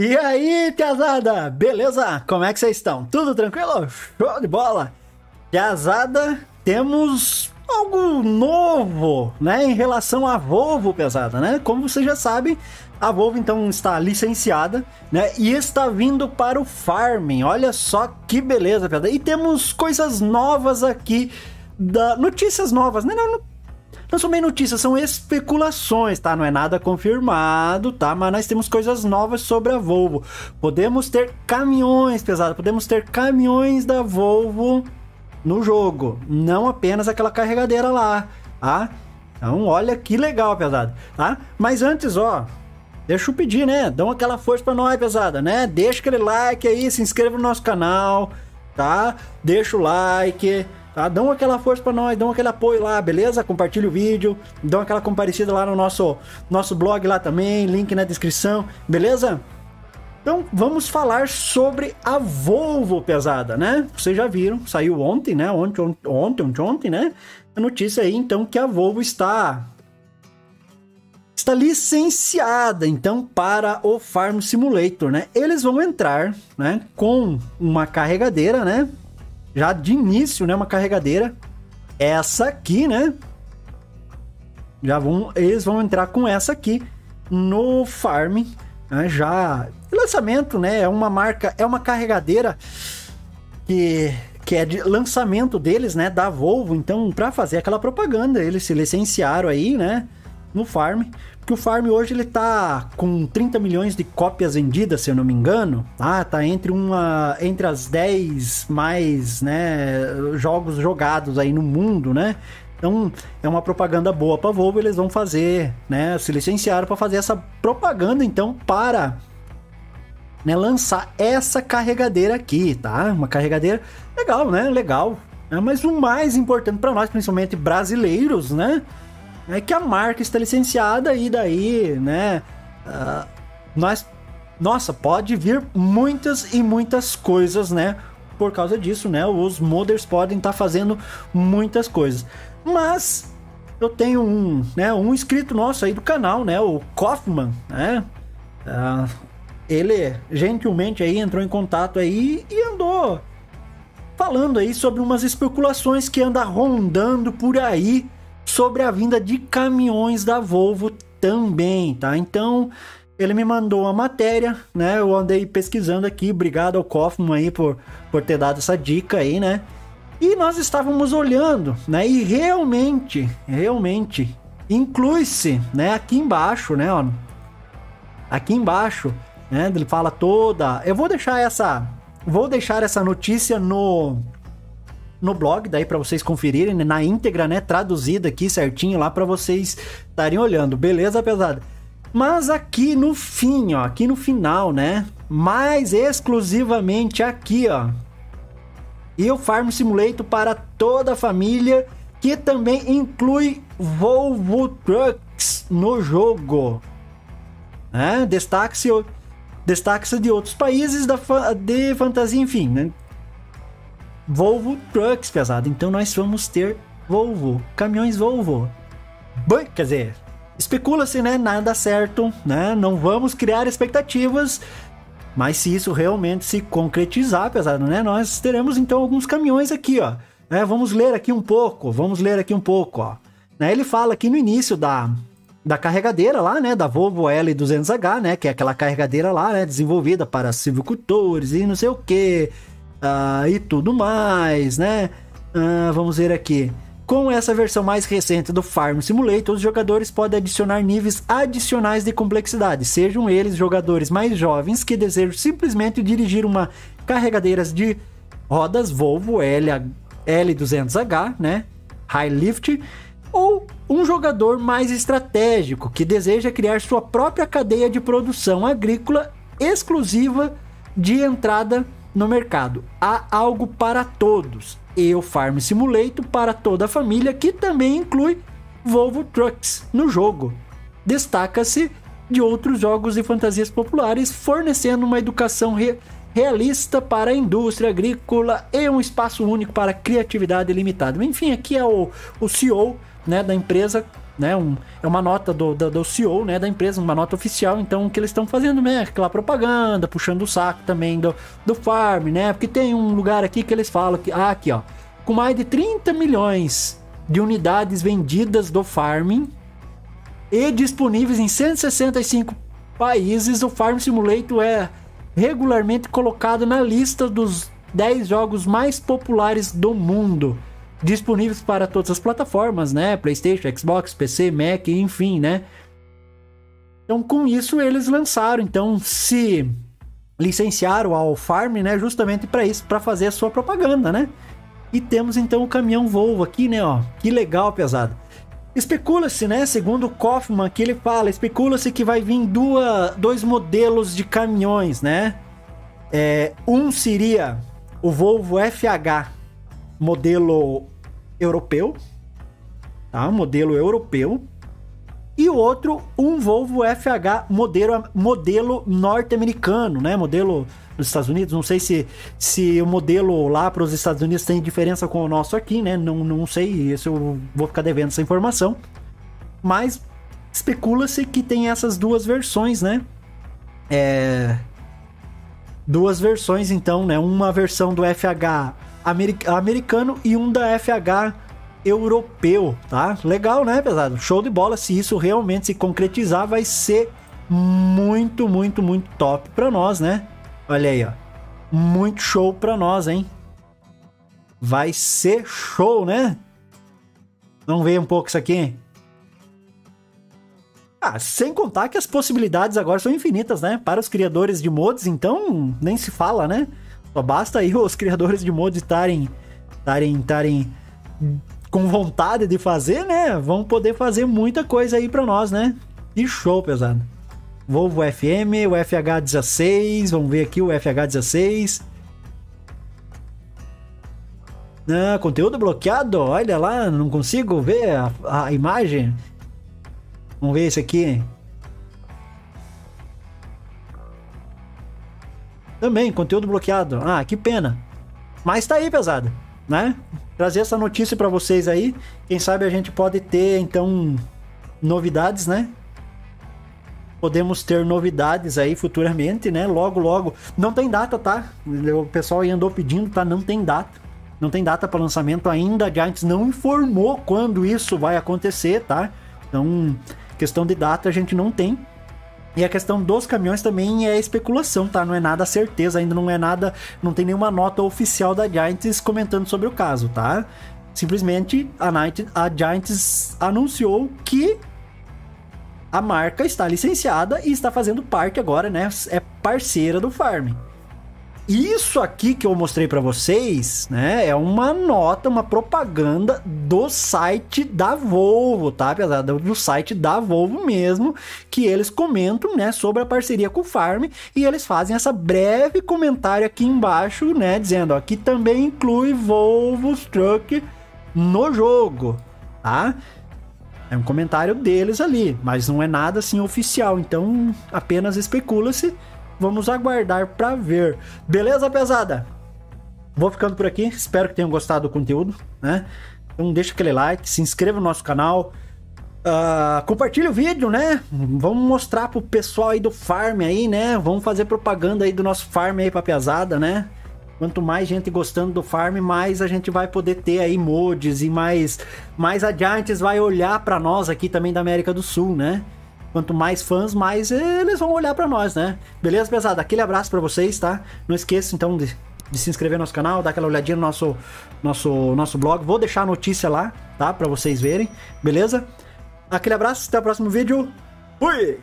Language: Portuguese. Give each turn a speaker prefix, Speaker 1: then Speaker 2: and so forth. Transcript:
Speaker 1: E aí, Piazada, beleza? Como é que vocês estão? Tudo tranquilo? Show de bola! Piazada, temos algo novo, né, em relação à Volvo, Pesada, né? Como você já sabe, a Volvo então está licenciada, né, e está vindo para o farming. Olha só que beleza, Pesada. E temos coisas novas aqui da notícias novas, né? Não, não são bem notícias, são especulações, tá? Não é nada confirmado, tá? Mas nós temos coisas novas sobre a Volvo. Podemos ter caminhões, pesado, podemos ter caminhões da Volvo no jogo, não apenas aquela carregadeira lá, tá? Então, olha que legal, pesado, tá? Mas antes, ó, deixa eu pedir, né? Dão aquela força pra nós, pesada, né? Deixa aquele like aí, se inscreva no nosso canal, tá? Deixa o like, Tá? Dão aquela força para nós, dão aquele apoio lá, beleza? Compartilha o vídeo, dão aquela comparecida lá no nosso, nosso blog lá também, link na descrição, beleza? Então vamos falar sobre a Volvo pesada, né? Vocês já viram, saiu ontem, né? Ontem, ontem, ontem, ontem, né? A notícia aí então que a Volvo está está licenciada então para o Farm Simulator, né? Eles vão entrar, né, com uma carregadeira, né? Já de início, né, uma carregadeira. Essa aqui, né? Já vão, eles vão entrar com essa aqui no farm, né, já lançamento, né? É uma marca, é uma carregadeira que que é de lançamento deles, né, da Volvo. Então, para fazer aquela propaganda, eles se licenciaram aí, né, no farm que o Farm hoje ele tá com 30 milhões de cópias vendidas, se eu não me engano. Ah, tá entre uma entre as 10 mais, né, jogos jogados aí no mundo, né? Então, é uma propaganda boa para Volvo, eles vão fazer, né, se licenciaram para fazer essa propaganda então para né, lançar essa carregadeira aqui, tá? Uma carregadeira legal, né? Legal. É, mas o mais importante para nós, principalmente brasileiros, né? É que a marca está licenciada e daí, né? Uh, nós, nossa, pode vir muitas e muitas coisas, né? Por causa disso, né? Os modders podem estar tá fazendo muitas coisas. Mas eu tenho um, né? Um inscrito nosso aí do canal, né? O Kaufman, né? Uh, ele gentilmente aí entrou em contato aí e andou falando aí sobre umas especulações que anda rondando por aí sobre a vinda de caminhões da Volvo também, tá? Então, ele me mandou uma matéria, né? Eu andei pesquisando aqui, obrigado ao Kaufman aí por, por ter dado essa dica aí, né? E nós estávamos olhando, né? E realmente, realmente, inclui-se, né? Aqui embaixo, né? Ó, aqui embaixo, né? Ele fala toda. Eu vou deixar essa, vou deixar essa notícia no no blog, daí para vocês conferirem né, na íntegra, né, traduzida aqui certinho lá para vocês estarem olhando, beleza, pesada? Mas aqui no fim, ó, aqui no final, né, mais exclusivamente aqui, ó, e o Farm Simulator para toda a família, que também inclui Volvo Trucks no jogo. É, Destaque-se destaque de outros países da de fantasia, enfim, né? Volvo Trucks, pesado. Então nós vamos ter Volvo, caminhões Volvo. Bem, quer dizer, especula-se, né? Nada certo, né? Não vamos criar expectativas. Mas se isso realmente se concretizar, pesado, né? Nós teremos então alguns caminhões aqui, ó. É, vamos ler aqui um pouco, vamos ler aqui um pouco, ó. Né, ele fala aqui no início da, da carregadeira lá, né, da Volvo L200H, né, que é aquela carregadeira lá, né, desenvolvida para silvicultores e não sei o que, uh, e tudo mais, né? Uh, vamos ver aqui. Com essa versão mais recente do Farm Simulator, os jogadores podem adicionar níveis adicionais de complexidade, sejam eles jogadores mais jovens que desejam simplesmente dirigir uma carregadeira de rodas Volvo L, L200H, né? High Lift, ou um jogador mais estratégico que deseja criar sua própria cadeia de produção agrícola exclusiva de entrada no mercado. Há algo para todos. E o Farm Simulator para toda a família, que também inclui Volvo Trucks no jogo. Destaca-se de outros jogos e fantasias populares, fornecendo uma educação re realista para a indústria agrícola e um espaço único para criatividade limitada. Enfim, aqui é o, o CEO né, da empresa né? Um, é uma nota do, do, do, CEO, né? Da empresa, uma nota oficial. Então, o que eles estão fazendo, né? Aquela propaganda, puxando o saco também do, do farm, né? Porque tem um lugar aqui que eles falam que, ah, aqui, ó, com mais de 30 milhões de unidades vendidas do farming e disponíveis em 165 países, o Farm Simulator é regularmente colocado na lista dos 10 jogos mais populares do mundo disponíveis para todas as plataformas, né? PlayStation, Xbox, PC, Mac, enfim, né? Então, com isso eles lançaram, então se licenciaram ao Farm, né, justamente para isso, para fazer a sua propaganda, né? E temos então o caminhão Volvo aqui, né, ó. Que legal, pesado. Especula-se, né, segundo o Kaufman, que ele fala, especula-se que vai vir duas, dois modelos de caminhões, né? É, um seria o Volvo FH, modelo europeu, tá? Modelo europeu. E o outro, um Volvo FH modelo, modelo norte-americano, né? Modelo dos Estados Unidos. Não sei se, se o modelo lá para os Estados Unidos tem diferença com o nosso aqui, né? Não, não sei, isso eu vou ficar devendo essa informação. Mas especula-se que tem essas duas versões, né? É... Duas versões, então, né? Uma versão do FH americano e um da FH europeu, tá? Legal, né, pesado? Show de bola. Se isso realmente se concretizar, vai ser muito, muito, muito top para nós, né? Olha aí, ó. Muito show para nós, hein? Vai ser show, né? Vamos ver um pouco isso aqui. Ah, sem contar que as possibilidades agora são infinitas, né? Para os criadores de mods, então nem se fala, né? Só basta aí os criadores de mods estarem estarem com vontade de fazer, né? Vão poder fazer muita coisa aí para nós, né? Que show, pesado. Volvo FM, o FH16, vamos ver aqui o FH16. Ah, conteúdo bloqueado, olha lá, não consigo ver a, a imagem. Vamos ver esse aqui. Também, conteúdo bloqueado. Ah, que pena. Mas tá aí, pesado, né? Trazer essa notícia para vocês aí. Quem sabe a gente pode ter, então, novidades, né? Podemos ter novidades aí futuramente, né? Logo, logo. Não tem data, tá? O pessoal aí andou pedindo, tá? Não tem data. Não tem data para lançamento ainda. A Giants não informou quando isso vai acontecer, tá? Então, questão de data a gente não tem. E a questão dos caminhões também é especulação, tá? Não é nada certeza, ainda não é nada, não tem nenhuma nota oficial da Giants comentando sobre o caso, tá? Simplesmente a, Night, a Giants anunciou que a marca está licenciada e está fazendo parte agora, né? É parceira do Farm. Isso aqui que eu mostrei para vocês, né, é uma nota, uma propaganda do site da Volvo, tá? Apesar do site da Volvo mesmo, que eles comentam, né, sobre a parceria com o Farm e eles fazem essa breve comentário aqui embaixo, né, dizendo, ó, que também inclui Volvo Truck no jogo, tá? É um comentário deles ali, mas não é nada assim oficial, então apenas especula-se Vamos aguardar para ver. Beleza, pesada? Vou ficando por aqui. Espero que tenham gostado do conteúdo, né? Então deixa aquele like, se inscreva no nosso canal. Uh, compartilhe o vídeo, né? Vamos mostrar pro pessoal aí do farm aí, né? Vamos fazer propaganda aí do nosso farm aí pra pesada, né? Quanto mais gente gostando do farm, mais a gente vai poder ter aí mods e mais mais adiante vai olhar para nós aqui também da América do Sul, né? Quanto mais fãs, mais eles vão olhar para nós, né? Beleza, pesada? Aquele abraço para vocês, tá? Não esqueça então de, de, se inscrever no nosso canal, dar aquela olhadinha no nosso, nosso, nosso blog. Vou deixar a notícia lá, tá? Para vocês verem, beleza? Aquele abraço, até o próximo vídeo. Fui!